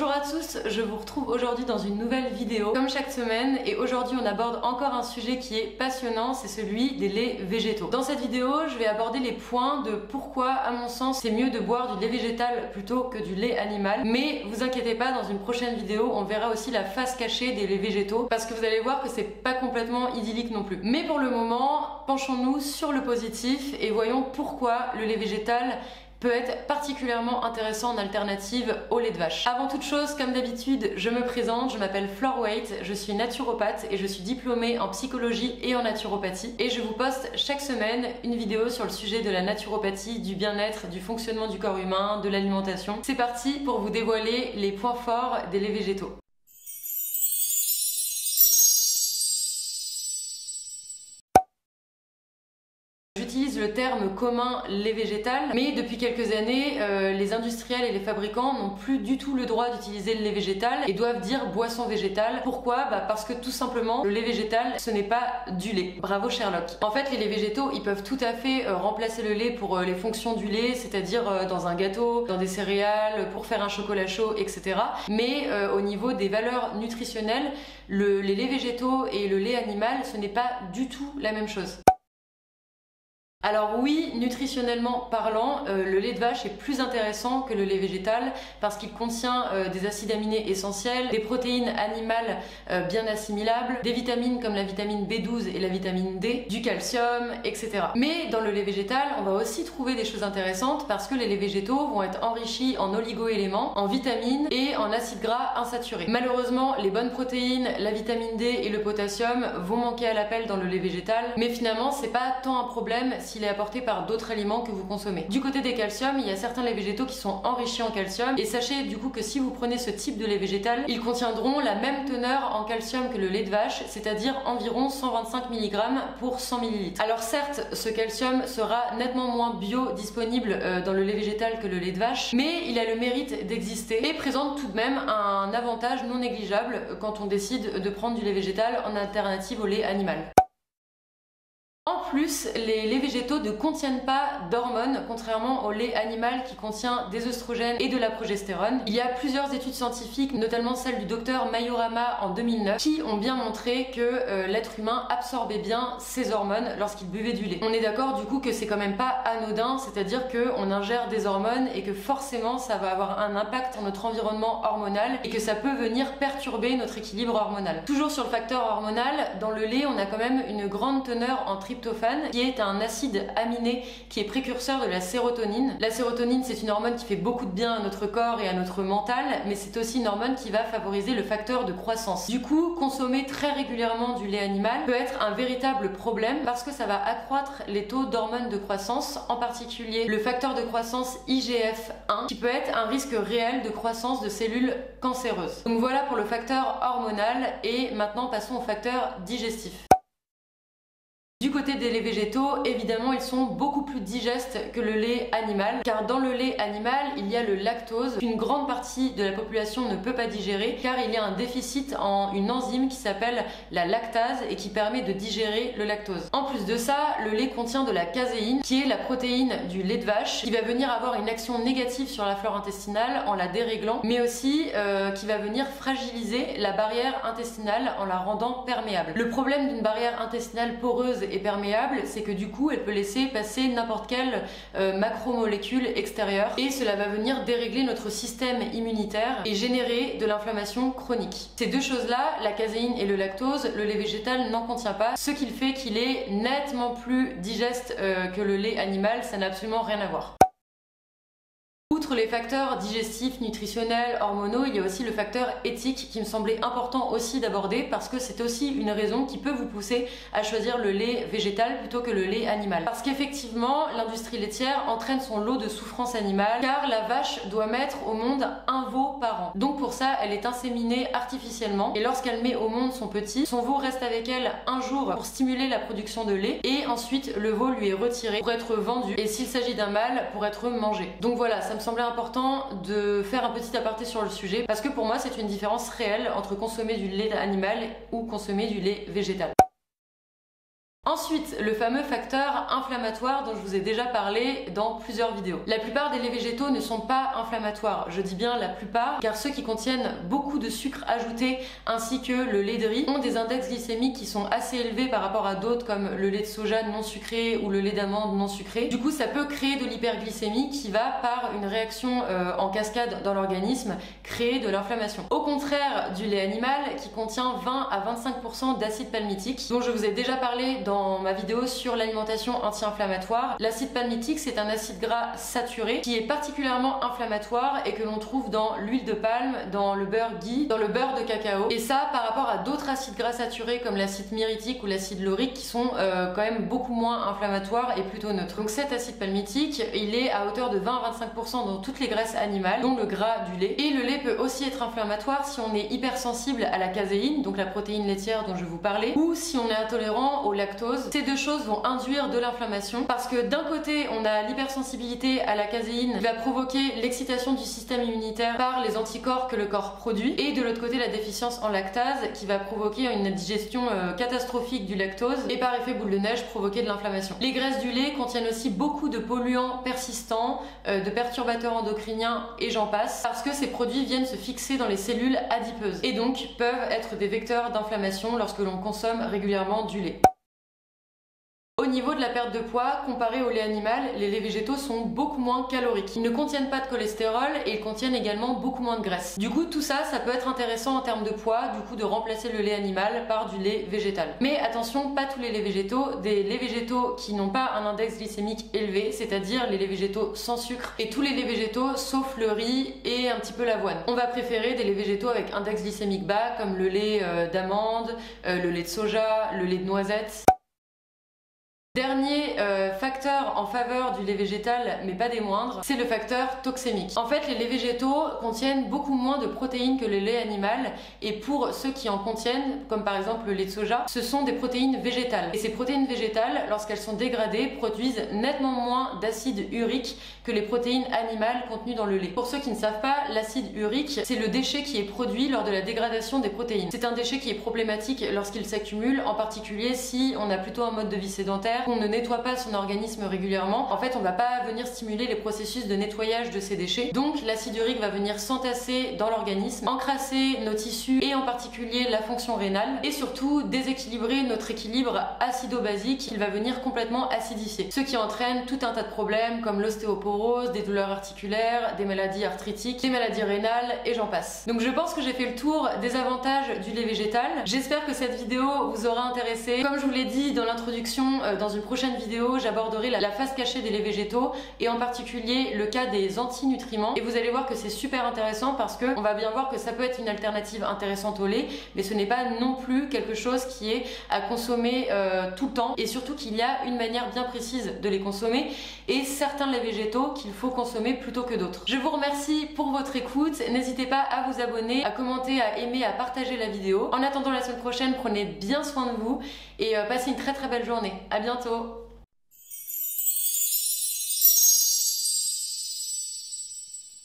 Bonjour à tous, je vous retrouve aujourd'hui dans une nouvelle vidéo comme chaque semaine et aujourd'hui on aborde encore un sujet qui est passionnant, c'est celui des laits végétaux. Dans cette vidéo je vais aborder les points de pourquoi à mon sens c'est mieux de boire du lait végétal plutôt que du lait animal mais vous inquiétez pas dans une prochaine vidéo on verra aussi la face cachée des laits végétaux parce que vous allez voir que c'est pas complètement idyllique non plus. Mais pour le moment penchons-nous sur le positif et voyons pourquoi le lait végétal peut être particulièrement intéressant en alternative au lait de vache. Avant toute chose, comme d'habitude, je me présente, je m'appelle Flore Waite, je suis naturopathe et je suis diplômée en psychologie et en naturopathie et je vous poste chaque semaine une vidéo sur le sujet de la naturopathie, du bien-être, du fonctionnement du corps humain, de l'alimentation. C'est parti pour vous dévoiler les points forts des laits végétaux. Le terme commun lait végétal, mais depuis quelques années, euh, les industriels et les fabricants n'ont plus du tout le droit d'utiliser le lait végétal et doivent dire boisson végétale. Pourquoi? Bah Parce que tout simplement, le lait végétal, ce n'est pas du lait. Bravo Sherlock. En fait, les laits végétaux, ils peuvent tout à fait euh, remplacer le lait pour euh, les fonctions du lait, c'est-à-dire dans un gâteau, dans des céréales, pour faire un chocolat chaud, etc. Mais au niveau des valeurs nutritionnelles, le, les laits végétaux et le lait animal, ce n'est pas du tout la même chose. Alors oui, nutritionnellement parlant, euh, le lait de vache est plus intéressant que le lait végétal parce qu'il contient euh, des acides aminés essentiels, des protéines animales euh, bien assimilables, des vitamines comme la vitamine B12 et la vitamine D, du calcium, etc. Mais dans le lait végétal, on va aussi trouver des choses intéressantes parce que les laits végétaux vont être enrichis en oligo-éléments, en vitamines et en acides gras insaturés. Malheureusement, les bonnes protéines, la vitamine D et le potassium vont manquer à l'appel dans le lait végétal, mais finalement c'est pas tant un problème s'il est apporté par d'autres aliments que vous consommez. Du côté des calciums, il y a certains laits végétaux qui sont enrichis en calcium et sachez du coup que si vous prenez ce type de lait végétal, ils contiendront la même teneur en calcium que le lait de vache, c'est-à-dire environ 125 mg pour 100 ml. Alors certes, ce calcium sera nettement moins bio disponible euh, dans le lait végétal que le lait de vache, mais il a le mérite d'exister et présente tout de même un avantage non négligeable quand on décide de prendre du lait végétal en alternative au lait animal. En plus, les laits végétaux ne contiennent pas d'hormones, contrairement au lait animal qui contient des oestrogènes et de la progestérone. Il y a plusieurs études scientifiques, notamment celle du docteur Mayorama en 2009, qui ont bien montré que euh, l'être humain absorbait bien ces hormones lorsqu'il buvait du lait. On est d'accord du coup que c'est quand même pas anodin, c'est-à-dire qu'on ingère des hormones et que forcément ça va avoir un impact sur notre environnement hormonal et que ça peut venir perturber notre équilibre hormonal. Toujours sur le facteur hormonal, dans le lait on a quand même une grande teneur en qui est un acide aminé qui est précurseur de la sérotonine. La sérotonine, c'est une hormone qui fait beaucoup de bien à notre corps et à notre mental, mais c'est aussi une hormone qui va favoriser le facteur de croissance. Du coup, consommer très régulièrement du lait animal peut être un véritable problème parce que ça va accroître les taux d'hormones de croissance, en particulier le facteur de croissance IGF-1, qui peut être un risque réel de croissance de cellules cancéreuses. Donc voilà pour le facteur hormonal et maintenant passons au facteur digestif. Côté des laits végétaux, évidemment, ils sont beaucoup plus digestes que le lait animal, car dans le lait animal, il y a le lactose qu'une grande partie de la population ne peut pas digérer, car il y a un déficit en une enzyme qui s'appelle la lactase et qui permet de digérer le lactose. En plus de ça, le lait contient de la caséine, qui est la protéine du lait de vache, qui va venir avoir une action négative sur la flore intestinale en la déréglant, mais aussi euh, qui va venir fragiliser la barrière intestinale en la rendant perméable. Le problème d'une barrière intestinale poreuse est perméable, c'est que du coup elle peut laisser passer n'importe quelle euh, macromolécule extérieure et cela va venir dérégler notre système immunitaire et générer de l'inflammation chronique. Ces deux choses-là, la caséine et le lactose, le lait végétal n'en contient pas, ce qui fait qu'il est nettement plus digeste euh, que le lait animal, ça n'a absolument rien à voir. Les facteurs digestifs, nutritionnels, hormonaux, il y a aussi le facteur éthique qui me semblait important aussi d'aborder parce que c'est aussi une raison qui peut vous pousser à choisir le lait végétal plutôt que le lait animal. Parce qu'effectivement, l'industrie laitière entraîne son lot de souffrance animale car la vache doit mettre au monde un veau par an. Donc pour ça, elle est inséminée artificiellement et lorsqu'elle met au monde son petit, son veau reste avec elle un jour pour stimuler la production de lait et ensuite le veau lui est retiré pour être vendu et s'il s'agit d'un mâle pour être mangé. Donc voilà, ça me semblait important de faire un petit aparté sur le sujet parce que pour moi c'est une différence réelle entre consommer du lait animal ou consommer du lait végétal. Ensuite, le fameux facteur inflammatoire dont je vous ai déjà parlé dans plusieurs vidéos. La plupart des laits végétaux ne sont pas inflammatoires. Je dis bien la plupart, car ceux qui contiennent beaucoup de sucre ajouté ainsi que le lait de riz ont des index glycémiques qui sont assez élevés par rapport à d'autres comme le lait de soja non sucré ou le lait d'amande non sucré. Du coup, ça peut créer de l'hyperglycémie qui va, par une réaction euh, en cascade dans l'organisme, créer de l'inflammation. Au contraire du lait animal qui contient 20 à 25% d'acide palmitique, dont je vous ai déjà parlé dans ma vidéo sur l'alimentation anti-inflammatoire. L'acide palmitique, c'est un acide gras saturé qui est particulièrement inflammatoire et que l'on trouve dans l'huile de palme, dans le beurre ghee, dans le beurre de cacao. Et ça, par rapport à d'autres acides gras saturés comme l'acide myritique ou l'acide laurique qui sont euh, quand même beaucoup moins inflammatoires et plutôt neutres. Donc cet acide palmitique, il est à hauteur de 20 à 25% dans toutes les graisses animales, dont le gras du lait. Et le lait peut aussi être inflammatoire si on est hypersensible à la caséine, donc la protéine laitière dont je vous parlais, ou si on est intolérant au lactose. Ces deux choses vont induire de l'inflammation parce que d'un côté, on a l'hypersensibilité à la caséine qui va provoquer l'excitation du système immunitaire par les anticorps que le corps produit, et de l'autre côté, la déficience en lactase qui va provoquer une digestion euh, catastrophique du lactose et par effet boule de neige provoquer de l'inflammation. Les graisses du lait contiennent aussi beaucoup de polluants persistants, euh, de perturbateurs endocriniens et j'en passe, parce que ces produits viennent se fixer dans les cellules adipeuses et donc peuvent être des vecteurs d'inflammation lorsque l'on consomme régulièrement du lait. Au niveau de la perte de poids, comparé au lait animal, les laits végétaux sont beaucoup moins caloriques. Ils ne contiennent pas de cholestérol et ils contiennent également beaucoup moins de graisse. Du coup, tout ça, ça peut être intéressant en termes de poids, du coup de remplacer le lait animal par du lait végétal. Mais attention, pas tous les laits végétaux, des laits végétaux qui n'ont pas un index glycémique élevé, c'est-à-dire les laits végétaux sans sucre, et tous les laits végétaux sauf le riz et un petit peu l'avoine. On va préférer des laits végétaux avec index glycémique bas comme le lait euh, d'amande, euh, le lait de soja, le lait de noisette. Dernier euh, en faveur du lait végétal, mais pas des moindres, c'est le facteur toxémique. En fait, les laits végétaux contiennent beaucoup moins de protéines que le lait animal, et pour ceux qui en contiennent, comme par exemple le lait de soja, ce sont des protéines végétales. Et ces protéines végétales, lorsqu'elles sont dégradées, produisent nettement moins d'acide urique que les protéines animales contenues dans le lait. Pour ceux qui ne savent pas, l'acide urique, c'est le déchet qui est produit lors de la dégradation des protéines. C'est un déchet qui est problématique lorsqu'il s'accumule, en particulier si on a plutôt un mode de vie sédentaire qu'on ne nettoie pas son organisme régulièrement, en fait on va pas venir stimuler les processus de nettoyage de ces déchets. Donc l'acide urique va venir s'entasser dans l'organisme, encrasser nos tissus et en particulier la fonction rénale et surtout déséquilibrer notre équilibre acido-basique, il va venir complètement acidifier. Ce qui entraîne tout un tas de problèmes comme l'ostéoporose, des douleurs articulaires, des maladies arthritiques, des maladies rénales et j'en passe. Donc je pense que j'ai fait le tour des avantages du lait végétal. J'espère que cette vidéo vous aura intéressé. Comme je vous l'ai dit dans l'introduction, euh, dans une prochaine vidéo, j'aborderai la, face cachée des laits végétaux et en particulier le cas des antinutriments. Et vous allez voir que c'est super intéressant parce que on va bien voir que ça peut être une alternative intéressante au lait, mais ce n'est pas non plus quelque chose qui est à consommer euh, tout le temps et surtout qu'il y a une manière bien précise de les consommer et certains laits végétaux qu'il faut consommer plutôt que d'autres. Je vous remercie pour votre écoute. N'hésitez pas à vous abonner, à commenter, à aimer, à partager la vidéo. En attendant la semaine prochaine, prenez bien soin de vous et euh, passez une très très belle journée. À bientôt